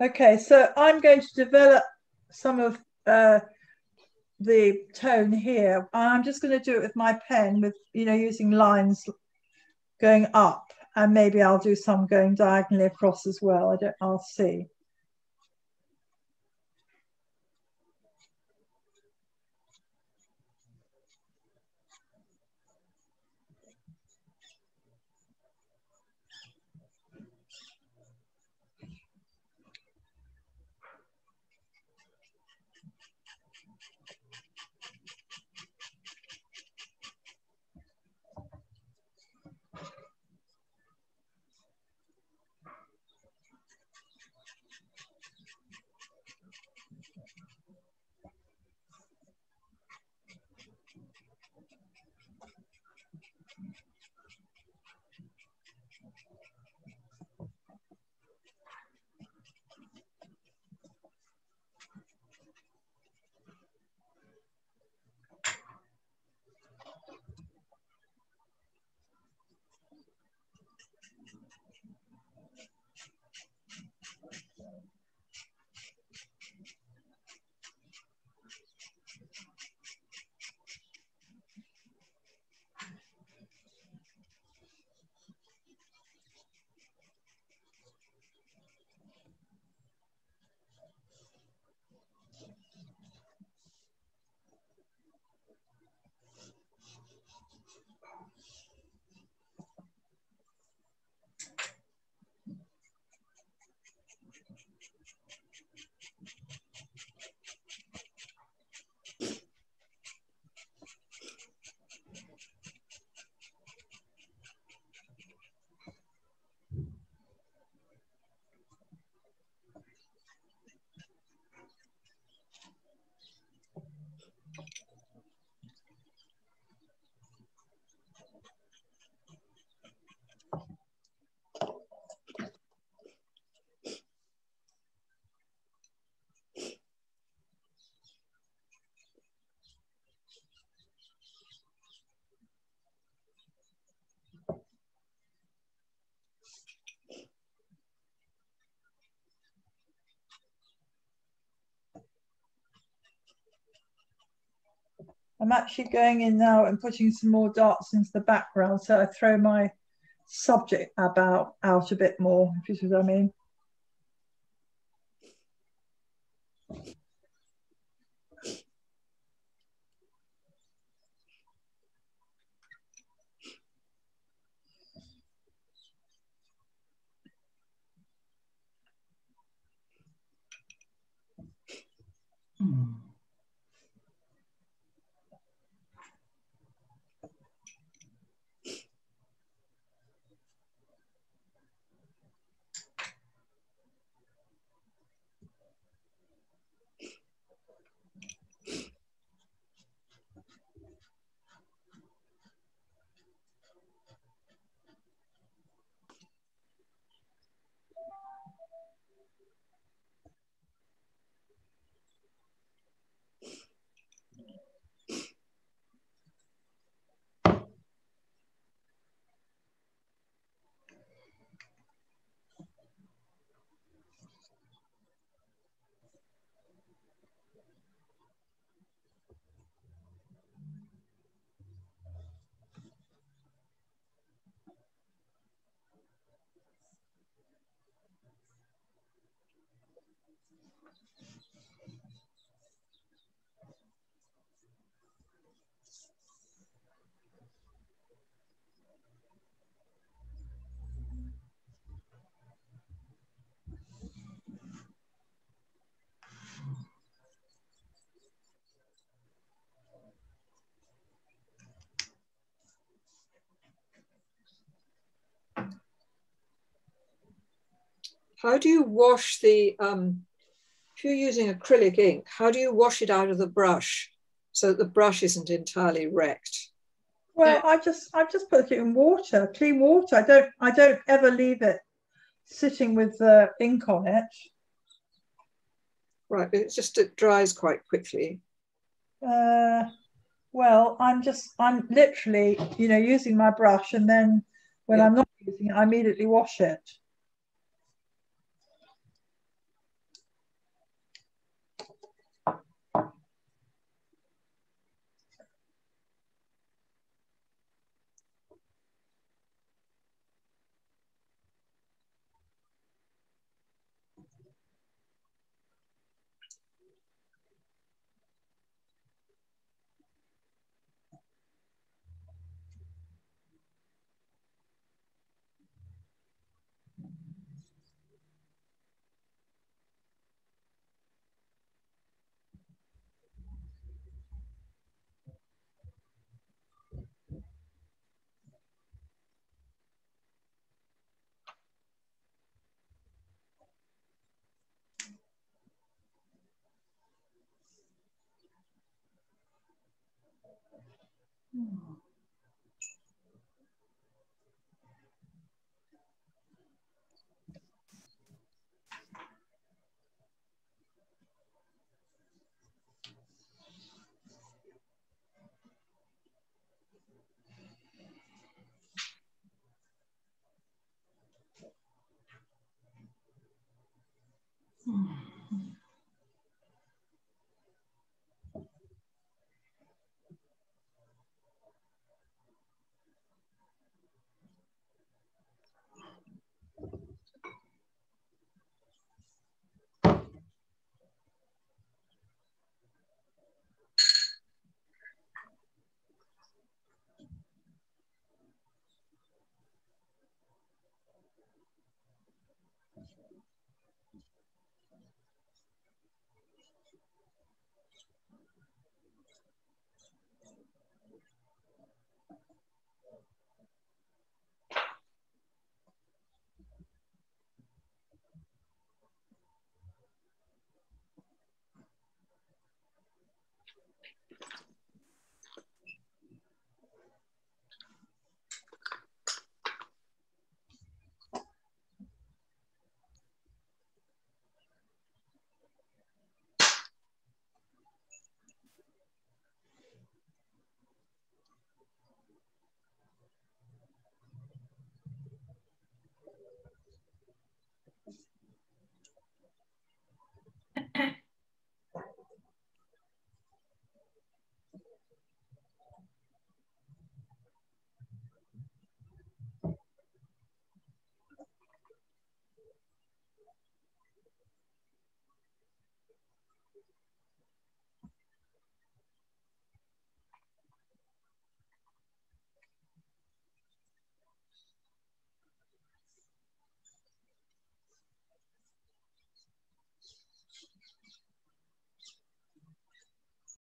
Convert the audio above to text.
Okay, so I'm going to develop some of uh, the tone here. I'm just going to do it with my pen with, you know, using lines going up and maybe I'll do some going diagonally across as well. I don't, I'll see. I'm actually going in now and putting some more dots into the background so I throw my subject about out a bit more, if you see what I mean. How do you wash the, um, if you're using acrylic ink, how do you wash it out of the brush so that the brush isn't entirely wrecked? Well, I just I just put it in water, clean water. I don't I don't ever leave it sitting with the ink on it. Right, but it's just it dries quite quickly. Uh, well, I'm just I'm literally you know using my brush, and then when yeah. I'm not using it, I immediately wash it. Hmm.